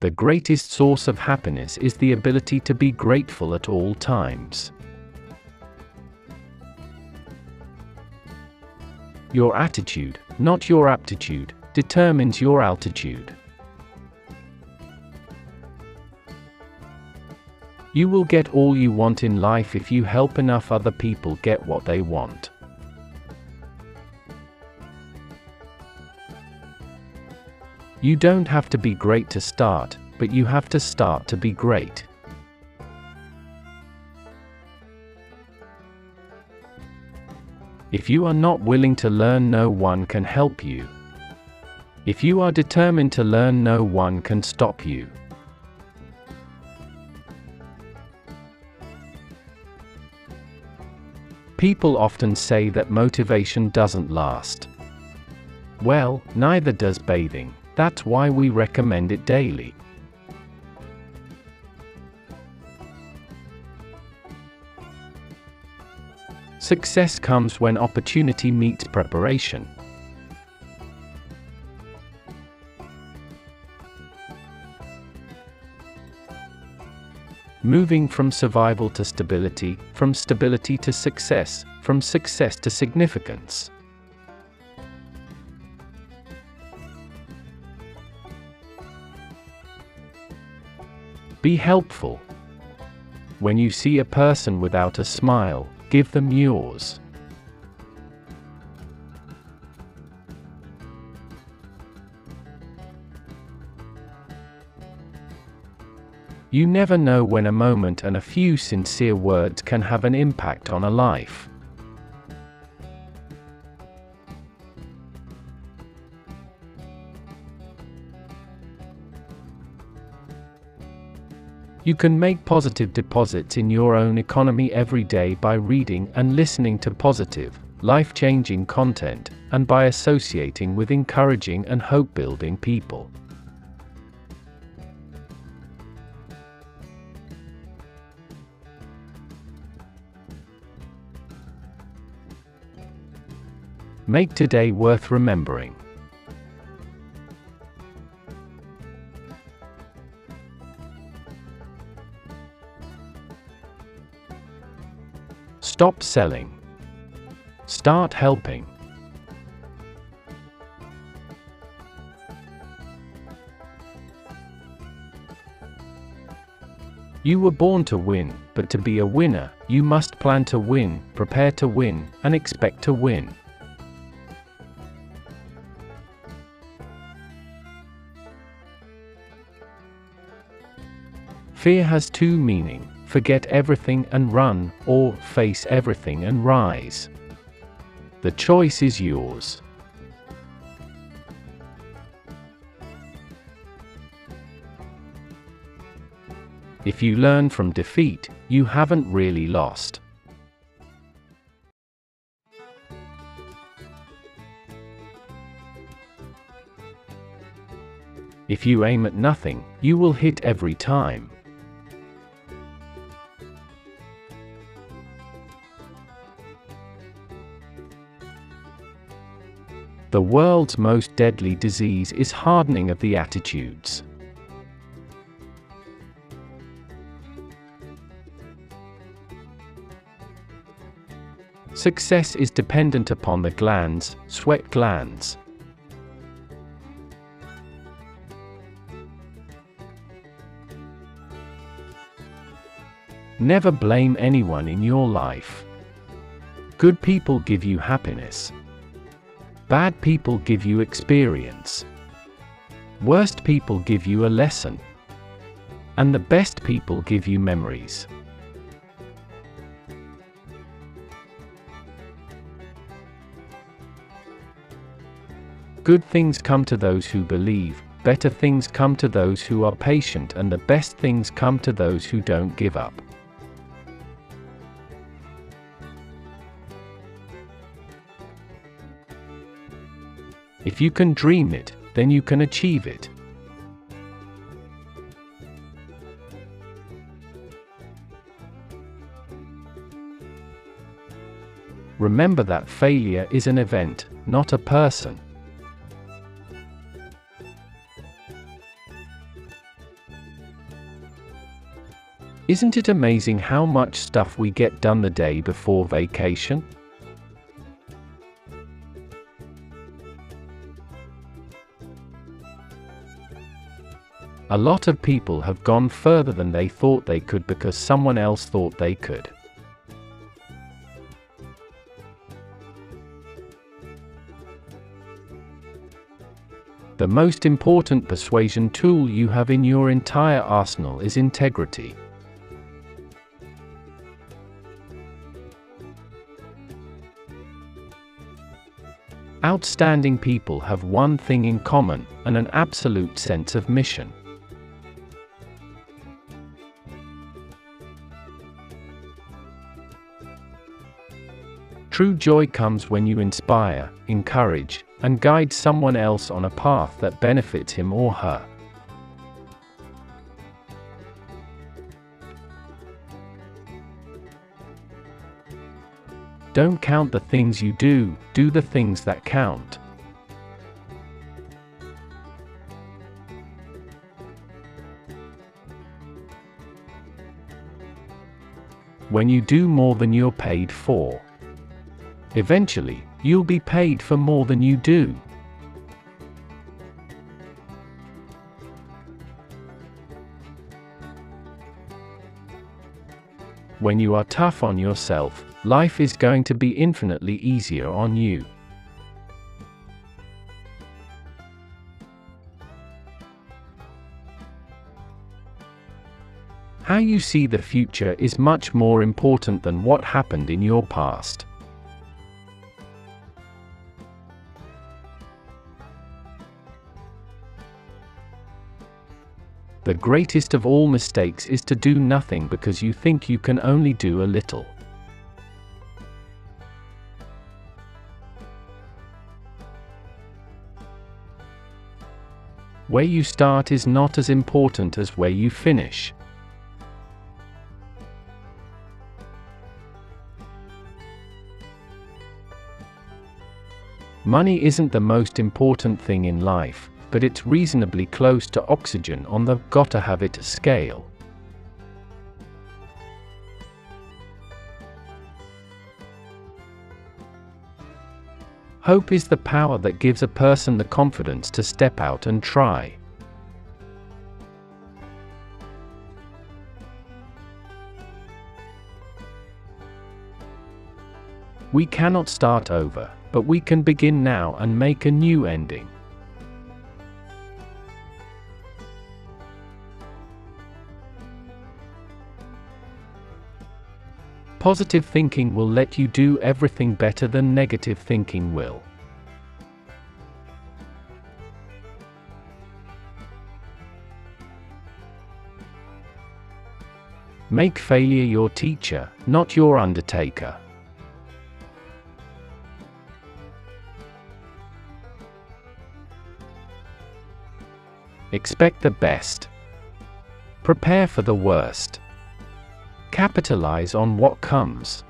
The greatest source of happiness is the ability to be grateful at all times. Your attitude, not your aptitude, determines your altitude. You will get all you want in life if you help enough other people get what they want. You don't have to be great to start, but you have to start to be great. If you are not willing to learn, no one can help you. If you are determined to learn, no one can stop you. People often say that motivation doesn't last. Well, neither does bathing. That's why we recommend it daily. Success comes when opportunity meets preparation. Moving from survival to stability, from stability to success, from success to significance. Be helpful. When you see a person without a smile, give them yours. You never know when a moment and a few sincere words can have an impact on a life. You can make positive deposits in your own economy every day by reading and listening to positive, life changing content, and by associating with encouraging and hope building people. Make today worth remembering. Stop selling. Start helping. You were born to win, but to be a winner, you must plan to win, prepare to win, and expect to win. Fear has two meanings forget everything and run, or face everything and rise. The choice is yours. If you learn from defeat, you haven't really lost. If you aim at nothing, you will hit every time. The world's most deadly disease is hardening of the attitudes. Success is dependent upon the glands, sweat glands. Never blame anyone in your life. Good people give you happiness. Bad people give you experience. Worst people give you a lesson. And the best people give you memories. Good things come to those who believe, better things come to those who are patient, and the best things come to those who don't give up. If you can dream it, then you can achieve it. Remember that failure is an event, not a person. Isn't it amazing how much stuff we get done the day before vacation? A lot of people have gone further than they thought they could because someone else thought they could. The most important persuasion tool you have in your entire arsenal is integrity. Outstanding people have one thing in common and an absolute sense of mission. True joy comes when you inspire, encourage, and guide someone else on a path that benefits him or her. Don't count the things you do, do the things that count. When you do more than you're paid for. Eventually, you'll be paid for more than you do. When you are tough on yourself, life is going to be infinitely easier on you. How you see the future is much more important than what happened in your past. The greatest of all mistakes is to do nothing because you think you can only do a little. Where you start is not as important as where you finish. Money isn't the most important thing in life, but it's reasonably close to oxygen on the gotta have it scale. Hope is the power that gives a person the confidence to step out and try. We cannot start over, but we can begin now and make a new ending. Positive thinking will let you do everything better than negative thinking will. Make failure your teacher, not your undertaker. Expect the best. Prepare for the worst. Capitalize on what comes.